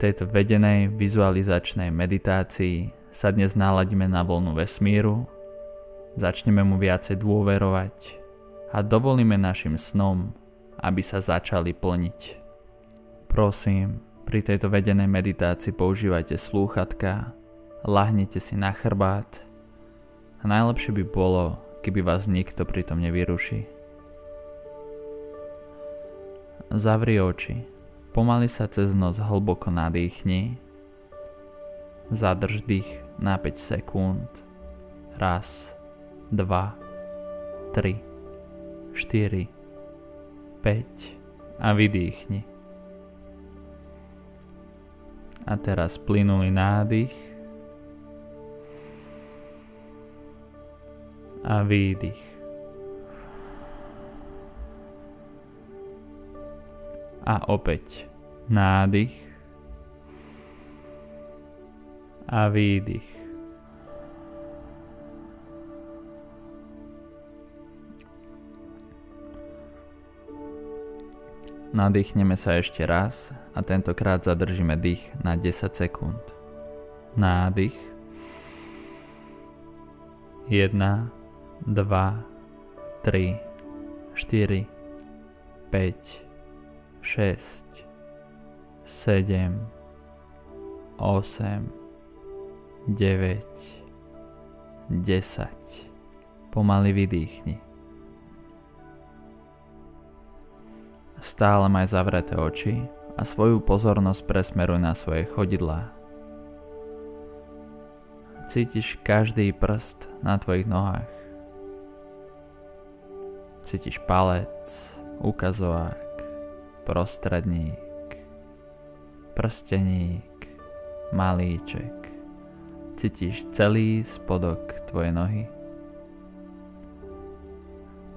tejto vedenej vizualizačnej meditácii sa dnes naladíme na vlnu vesmíru, začneme mu viacej dôverovať a dovolíme našim snom, aby sa začali plniť. Prosím, pri tejto vedenej meditácii používajte slúchatka, lahnite si na chrbát a najlepšie by bolo, keby vás nikto pritom nevyruší. Zavri oči Pomaly sa cez nos hlboko nadýchni. Zadrž dých na 5 sekúnd. Raz, dva, tri, štyri, 5 a vydýchni. A teraz plynulý nádych a výdych. A opäť nádych a výdych. Nadýchneme sa ešte raz a tentokrát zadržíme dých na 10 sekúnd. Nádych 1, 2, 3, 4, 5, 6, 7, 8, 9, 10. Pomaly vydýchni. Stále maj zavreté oči a svoju pozornosť presmeruj na svoje chodidlá. Cítiš každý prst na tvojich nohách. Cítiš palec, ukazovák, prostredník, prsteník, malíček. Cítiš celý spodok tvojej nohy.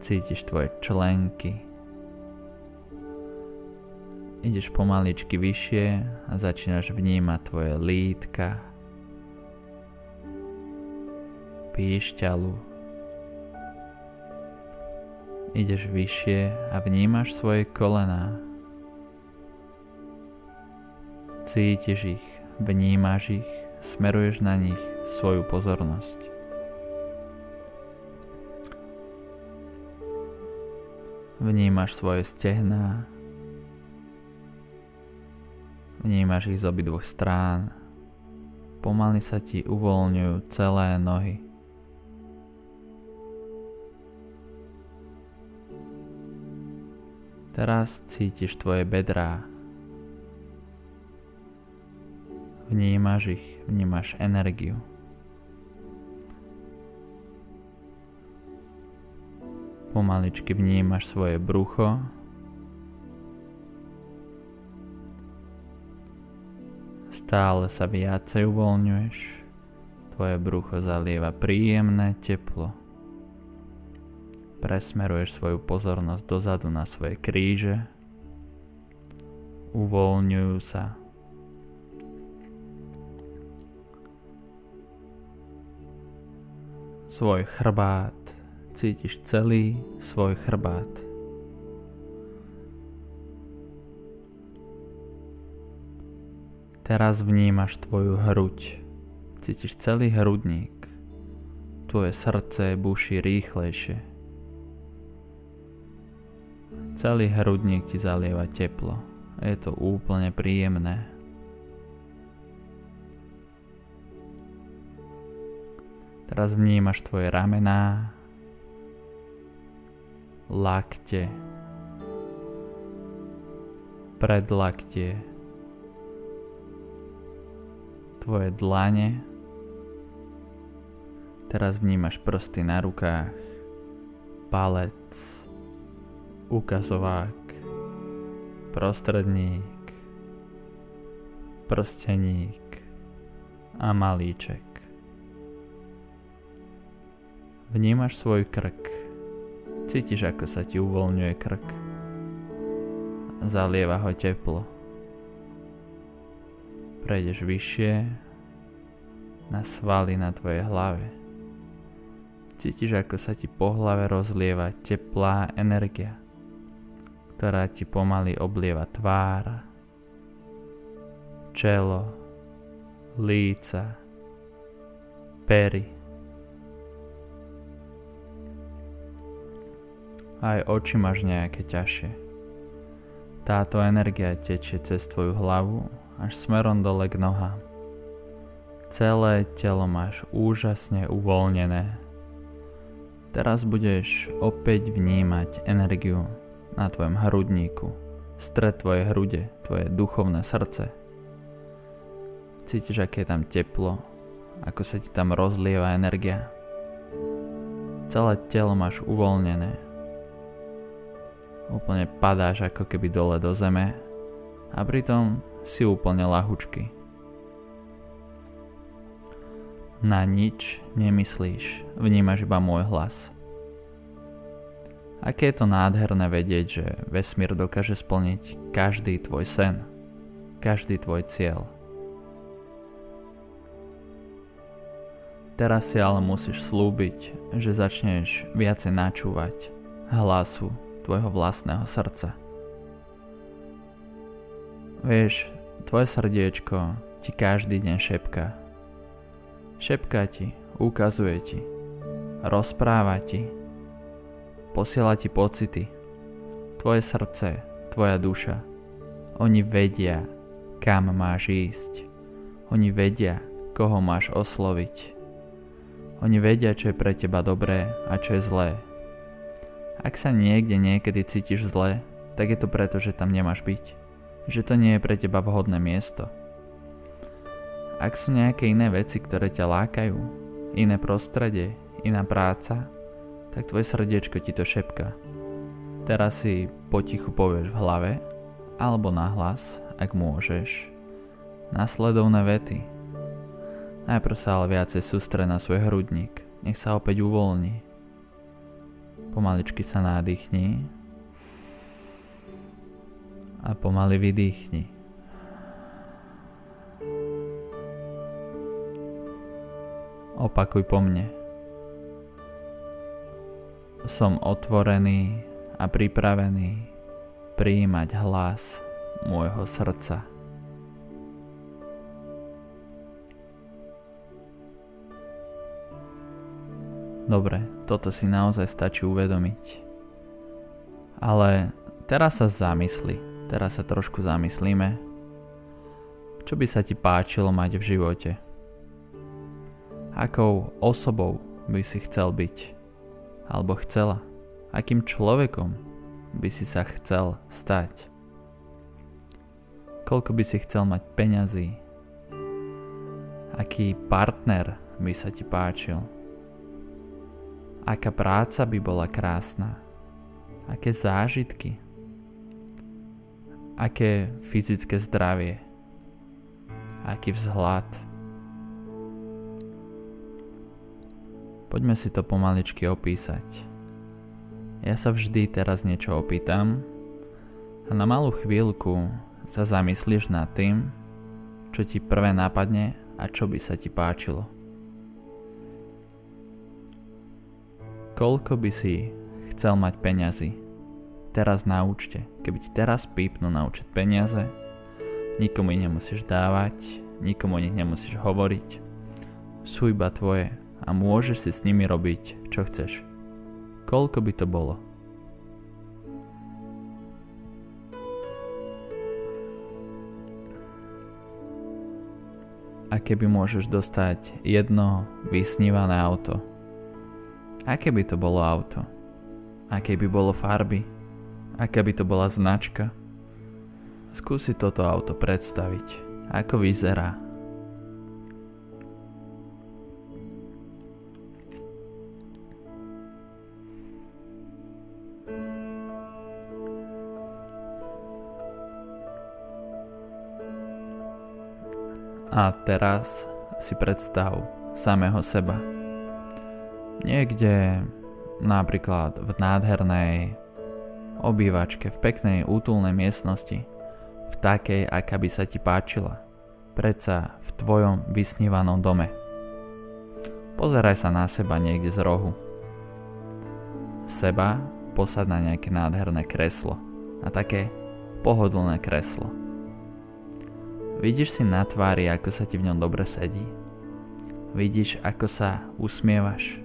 Cítiš tvoje členky. Ideš pomaličky vyššie a začínaš vnímať tvoje lítka, píšťalu, ideš vyššie a vnímaš svoje kolená. Cítiš ich, vnímaš ich, smeruješ na nich svoju pozornosť. Vnímaš svoje stehná, vnímaš ich z obidvoch strán, pomaly sa ti uvoľňujú celé nohy. Teraz cítiš tvoje bedrá, Vnímaš ich, vnímaš energiu. Pomaličky vnímaš svoje brucho. Stále sa viacej uvoľňuješ. Tvoje brucho zalieva príjemné teplo. Presmeruješ svoju pozornosť dozadu na svoje kríže. Uvoľňujú sa svoj chrbát, cítiš celý svoj chrbát. Teraz vnímaš tvoju hruď, cítiš celý hrudník, tvoje srdce buší rýchlejšie. Celý hrudník ti zalieva teplo, je to úplne príjemné. Teraz vnímaš tvoje ramená, lakte, predlaktie, tvoje dlane. Teraz vnímaš prsty na rukách, palec, ukazovák, prostredník, prsteník. A malíček. Vnímaš svoj krk. Cítiš, ako sa ti uvoľňuje krk. Zalieva ho teplo. Prejdeš vyššie na svaly na tvojej hlave. Cítiš, ako sa ti po hlave rozlieva teplá energia, ktorá ti pomaly oblieva tvár, čelo, líca, pery. Aj oči máš nejaké ťažšie. Táto energia tečie cez tvoju hlavu až smerom dole k nohám. Celé telo máš úžasne uvoľnené. Teraz budeš opäť vnímať energiu na tvojom hrudníku, stred tvojej hrude, tvoje duchovné srdce. Cítiš, aké je tam teplo, ako sa ti tam rozlieva energia. Celé telo máš uvoľnené. Úplne padáš ako keby dole do zeme a pritom si úplne lahučky. Na nič nemyslíš, vnímaš iba môj hlas. Aké je to nádherné vedieť, že vesmír dokáže splniť každý tvoj sen, každý tvoj cieľ. Teraz si ale musíš slúbiť, že začneš viacej načúvať hlasu tvojho vlastného srdca. Vieš, tvoje srdiečko ti každý deň šepká, Šepká ti, ukazuje ti, rozpráva ti, posiela ti pocity, tvoje srdce, tvoja duša. Oni vedia, kam máš ísť. Oni vedia, koho máš osloviť. Oni vedia, čo je pre teba dobré a čo je zlé. Ak sa niekde niekedy cítiš zle, tak je to preto, že tam nemáš byť. Že to nie je pre teba vhodné miesto. Ak sú nejaké iné veci, ktoré ťa lákajú, iné prostredie, iná práca, tak tvoje srdiečko ti to šepka. Teraz si potichu povieš v hlave, alebo nahlas, ak môžeš, nasledovné vety. Najprv sa ale viacej sústre na svoj hrudník, nech sa opäť uvoľní. Pomaličky sa nádychni a pomaly vydýchni. Opakuj po mne. Som otvorený a pripravený prijímať hlas môjho srdca. Dobre, toto si naozaj stačí uvedomiť. Ale teraz sa zamysli, teraz sa trošku zamyslíme, čo by sa ti páčilo mať v živote. Akou osobou by si chcel byť? Alebo chcela? Akým človekom by si sa chcel stať? Koľko by si chcel mať peňazí? Aký partner by sa ti páčil? Aká práca by bola krásna? Aké zážitky? Aké fyzické zdravie? Aký vzhľad? Poďme si to pomaličky opísať. Ja sa vždy teraz niečo opýtam a na malú chvíľku sa zamyslíš nad tým, čo ti prvé nápadne a čo by sa ti páčilo. Koľko by si chcel mať peňazí? Teraz na účte. Keby ti teraz pípnu na účet peniaze, nikomu ich nemusíš dávať, nikomu o nemusíš hovoriť. Sú iba tvoje a môžeš si s nimi robiť, čo chceš. Koľko by to bolo? A keby môžeš dostať jedno vysnívané auto? Aké by to bolo auto? Aké by bolo farby? Aká by to bola značka? Skúsi toto auto predstaviť. Ako vyzerá? A teraz si predstav samého seba. Niekde napríklad v nádhernej obývačke, v peknej útulnej miestnosti, v takej, aká by sa ti páčila, predsa v tvojom vysnívanom dome. Pozeraj sa na seba niekde z rohu. Seba posad na nejaké nádherné kreslo, na také pohodlné kreslo Vidíš si na tvári, ako sa ti v ňom dobre sedí. Vidíš, ako sa usmievaš.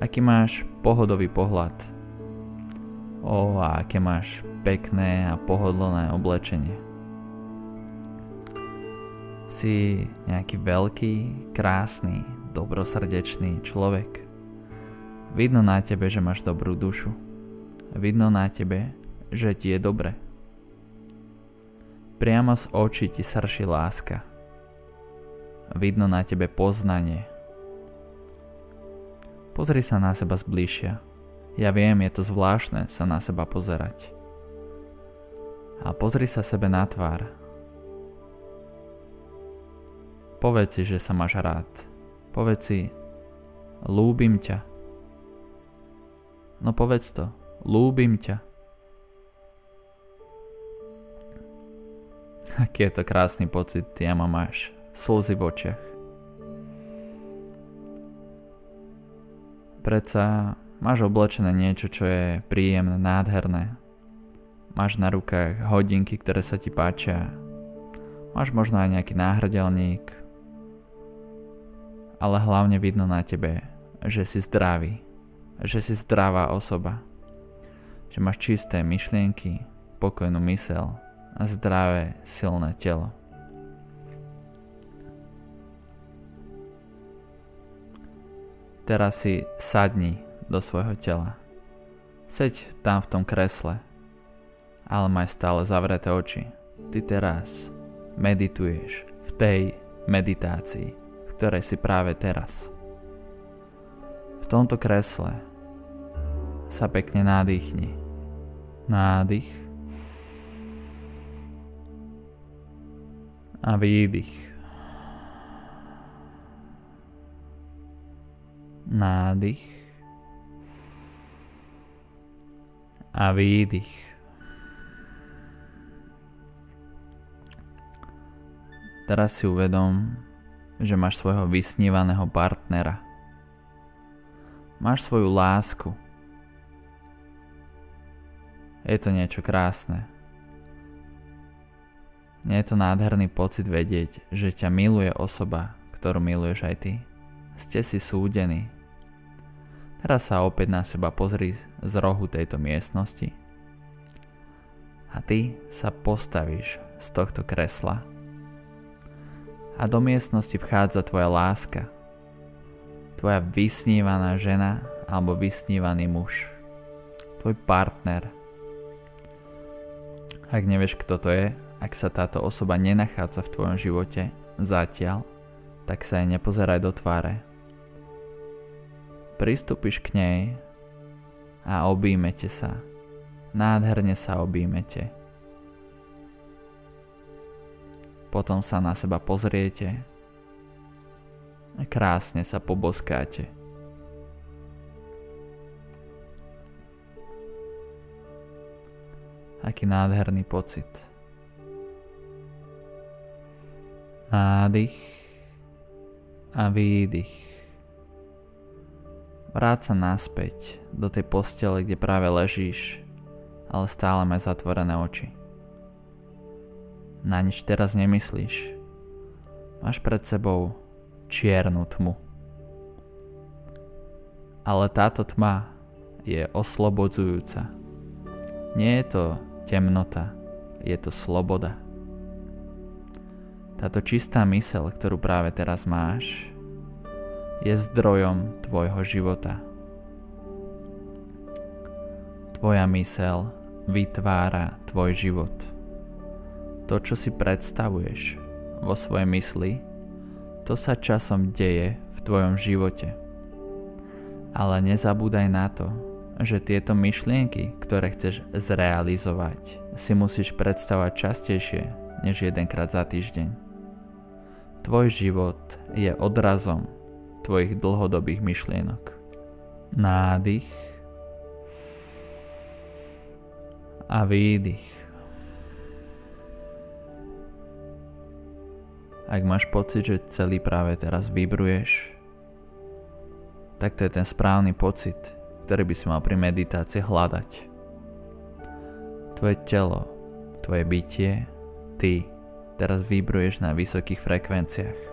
Aký máš pohodový pohľad. O, a aké máš pekné a pohodlné oblečenie. Si nejaký veľký, krásny, dobrosrdečný človek. Vidno na tebe, že máš dobrú dušu. Vidno na tebe, že ti je dobre. Priamo z očí ti srší láska. Vidno na tebe poznanie. Pozri sa na seba zbližšia. Ja viem, je to zvláštne sa na seba pozerať. A pozri sa sebe na tvár. Povedz si, že sa máš rád. Povedz si, lúbim ťa. No povedz to, lúbim ťa. Aký je to krásny pocit, ja mám až slzy v očiach. Predsa máš oblečené niečo, čo je príjemné, nádherné. Máš na rukách hodinky, ktoré sa ti páčia. Máš možno aj nejaký náhrdelník. Ale hlavne vidno na tebe, že si zdravý. Že si zdravá osoba. Že máš čisté myšlienky, pokojnú mysel a zdravé, silné telo. Teraz si sadni do svojho tela. Seď tam v tom kresle, ale maj stále zavreté oči. Ty teraz medituješ v tej meditácii, v ktorej si práve teraz. V tomto kresle sa pekne nádýchni. Nádych a výdych. Nádych a výdych. Teraz si uvedom, že máš svojho vysnívaného partnera. Máš svoju lásku. Je to niečo krásne. Nie je to nádherný pocit vedieť, že ťa miluje osoba, ktorú miluješ aj ty. Ste si súdení. Teraz sa opäť na seba pozri z rohu tejto miestnosti. A ty sa postavíš z tohto kresla. A do miestnosti vchádza tvoja láska. Tvoja vysnívaná žena alebo vysnívaný muž. Tvoj partner. Ak nevieš, kto to je, ak sa táto osoba nenachádza v tvojom živote zatiaľ, tak sa jej nepozeraj do tváre. Pristúpiš k nej a objímete sa. Nádherne sa objímete. Potom sa na seba pozriete a krásne sa poboskáte. Aký nádherný pocit. Nádych a výdych. Vráť sa naspäť do tej postele, kde práve ležíš, ale stále máš zatvorené oči. Na nič teraz nemyslíš. Máš pred sebou čiernu tmu. Ale táto tma je oslobodzujúca. Nie je to temnota, je to sloboda. Táto čistá mysel, ktorú práve teraz máš, je zdrojom tvojho života. Tvoja mysel vytvára tvoj život. To, čo si predstavuješ vo svojej mysli, to sa časom deje v tvojom živote. Ale nezabúdaj na to, že tieto myšlienky, ktoré chceš zrealizovať, si musíš predstavať častejšie než jedenkrát za týždeň. Tvoj život je odrazom tvojich dlhodobých myšlienok. Nádych a výdych. Ak máš pocit, že celý práve teraz vybruješ, tak to je ten správny pocit, ktorý by si mal pri meditácii hľadať. Tvoje telo, tvoje bytie, ty, teraz vybruješ na vysokých frekvenciách.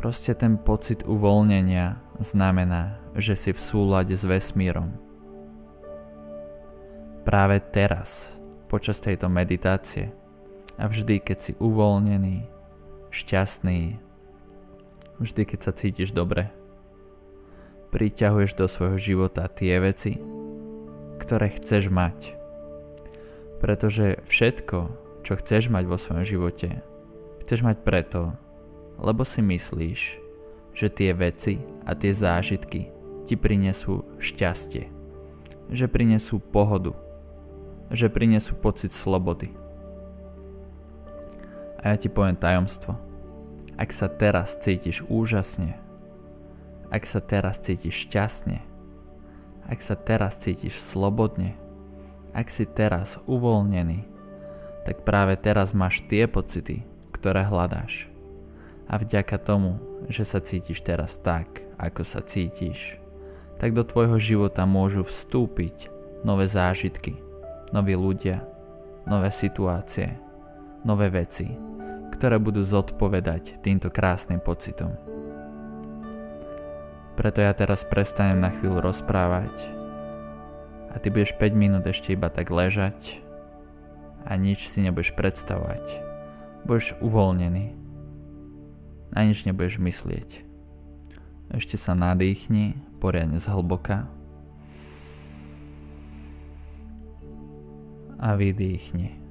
Proste ten pocit uvoľnenia znamená, že si v súlade s vesmírom. Práve teraz, počas tejto meditácie a vždy, keď si uvoľnený, šťastný, vždy, keď sa cítiš dobre, priťahuješ do svojho života tie veci, ktoré chceš mať. Pretože všetko, čo chceš mať vo svojom živote, chceš mať preto, lebo si myslíš, že tie veci a tie zážitky ti prinesú šťastie, že prinesú pohodu, že prinesú pocit slobody. A ja ti poviem tajomstvo. Ak sa teraz cítiš úžasne, ak sa teraz cítiš šťastne, ak sa teraz cítiš slobodne, ak si teraz uvoľnený, tak práve teraz máš tie pocity, ktoré hľadáš. A vďaka tomu, že sa cítiš teraz tak, ako sa cítiš, tak do tvojho života môžu vstúpiť nové zážitky, noví ľudia, nové situácie, nové veci, ktoré budú zodpovedať týmto krásnym pocitom. Preto ja teraz prestanem na chvíľu rozprávať a ty budeš 5 minút ešte iba tak ležať a nič si nebudeš predstavovať. Budeš uvoľnený. Na nič nebudeš myslieť. Ešte sa nadýchni poriadne zhlboka a vydýchni.